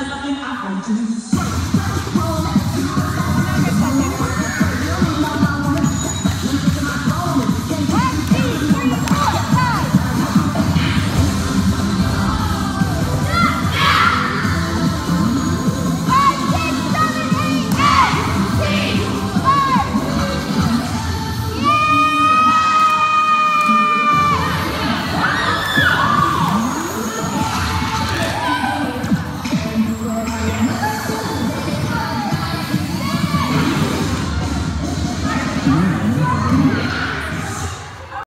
I ako, Jesus. Música